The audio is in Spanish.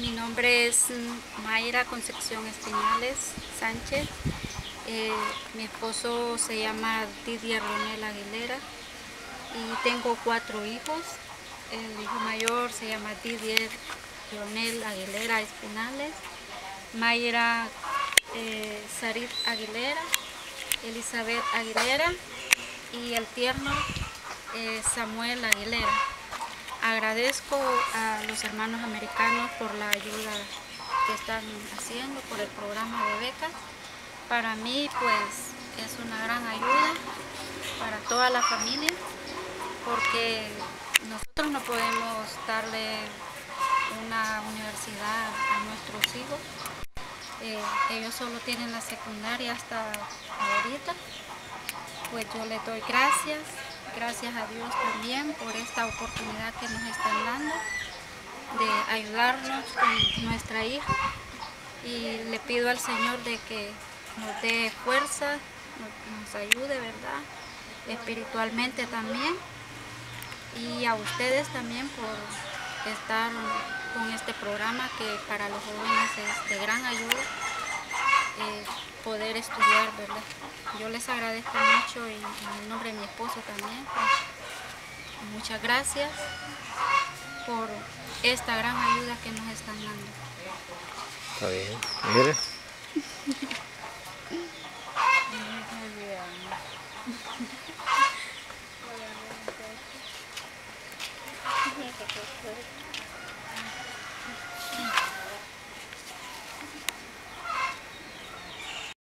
nombre es Mayra Concepción Espinales Sánchez. Eh, mi esposo se llama Didier Ronel Aguilera y tengo cuatro hijos. El hijo mayor se llama Didier Ronel Aguilera Espinales, Mayra eh, Sarit Aguilera, Elizabeth Aguilera y el tierno eh, Samuel Aguilera. Agradezco a los hermanos americanos por la ayuda que están haciendo, por el programa de becas. Para mí pues es una gran ayuda para toda la familia porque nosotros no podemos darle una universidad a nuestros hijos. Eh, ellos solo tienen la secundaria hasta ahorita. Pues yo les doy gracias Gracias a Dios también por esta oportunidad que nos están dando de ayudarnos con nuestra hija y le pido al Señor de que nos dé fuerza, nos, ayude, ¿verdad? Espiritualmente también y a ustedes también por estar con este programa que para los jóvenes es de gran ayuda eh, poder estudiar, ¿verdad? yo les agradezco mucho en, en el nombre de mi esposo también. Pues, muchas gracias por esta gran ayuda que nos están dando. Está bien. Mire.